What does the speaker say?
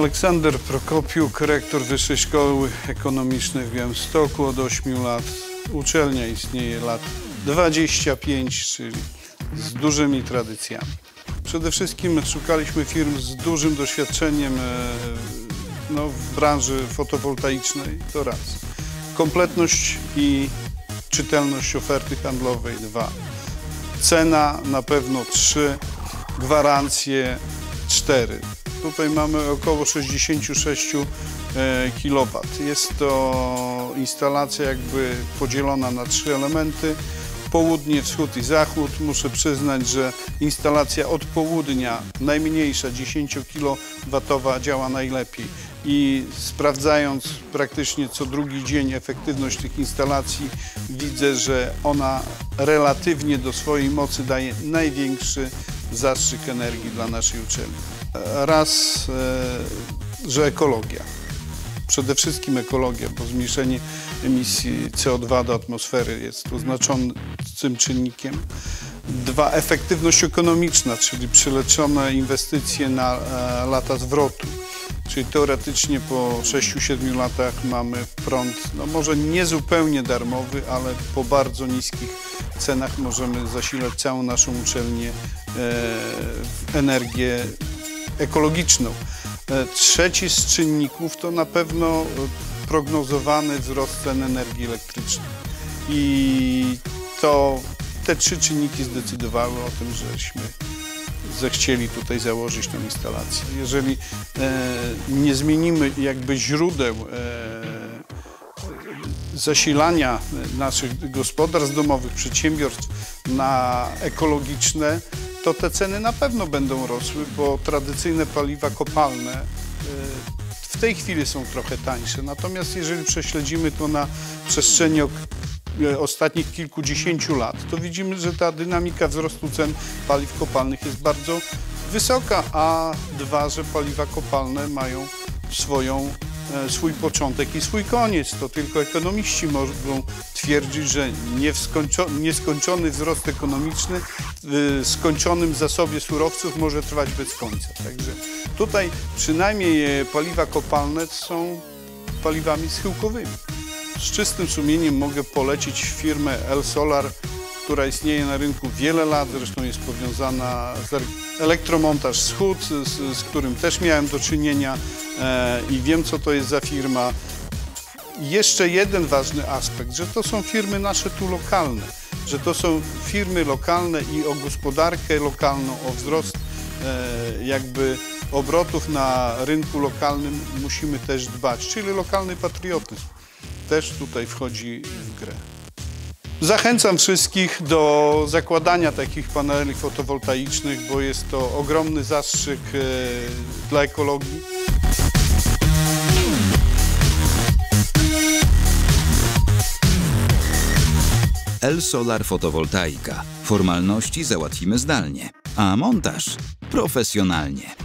Aleksander Prokopiuk, rektor Wyższej Szkoły Ekonomicznej w Białymstoku od 8 lat. Uczelnia istnieje lat 25, czyli z dużymi tradycjami. Przede wszystkim szukaliśmy firm z dużym doświadczeniem e, no, w branży fotowoltaicznej, to raz. Kompletność i czytelność oferty handlowej, dwa. Cena na pewno trzy, gwarancje cztery. Tutaj mamy około 66 kW. Jest to instalacja jakby podzielona na trzy elementy. Południe, wschód i zachód. Muszę przyznać, że instalacja od południa, najmniejsza 10 kW działa najlepiej. I sprawdzając praktycznie co drugi dzień efektywność tych instalacji, widzę, że ona relatywnie do swojej mocy daje największy zastrzyk energii dla naszej uczelni. Raz, e, że ekologia. Przede wszystkim ekologia, bo zmniejszenie emisji CO2 do atmosfery jest tu znaczącym czynnikiem. Dwa, efektywność ekonomiczna, czyli przyleczone inwestycje na e, lata zwrotu. Czyli teoretycznie po 6-7 latach mamy prąd, no może nie zupełnie darmowy, ale po bardzo niskich cenach możemy zasilać całą naszą uczelnię e, w energię ekologiczną. E, Trzeci z czynników to na pewno e, prognozowany wzrost cen energii elektrycznej. I to te trzy czynniki zdecydowały o tym, żeśmy zechcieli tutaj założyć tę instalację. Jeżeli e, nie zmienimy jakby źródeł e, zasilania naszych gospodarstw domowych, przedsiębiorstw na ekologiczne, to te ceny na pewno będą rosły, bo tradycyjne paliwa kopalne e, w tej chwili są trochę tańsze. Natomiast jeżeli prześledzimy to na przestrzeni e, ostatnich kilkudziesięciu lat, to widzimy, że ta dynamika wzrostu cen paliw kopalnych jest bardzo wysoka, a dwa, że paliwa kopalne mają swoją, swój początek i swój koniec. To tylko ekonomiści mogą twierdzić, że nieskończo- nieskończony wzrost ekonomiczny w skończonym zasobie surowców może trwać bez końca. Także tutaj przynajmniej e, paliwa kopalne są paliwami schyłkowymi. Z czystym sumieniem mogę polecić firmę El Solar, która istnieje na rynku wiele lat, zresztą jest powiązana z elektromontaż Wschód, z, z którym też miałem do czynienia e, i wiem, co to jest za firma. Jeszcze jeden ważny aspekt, że to są firmy nasze tu lokalne, że to są firmy lokalne i o gospodarkę lokalną, o wzrost e, jakby obrotów na rynku lokalnym musimy też dbać, czyli lokalny patriotyzm też tutaj wchodzi w grę. Zachęcam wszystkich do zakładania takich paneli fotowoltaicznych, bo jest to ogromny zastrzyk e, dla ekologii. El Solar Fotowoltaika. Formalności załatwimy zdalnie, a montaż profesjonalnie.